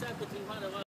再不听话的话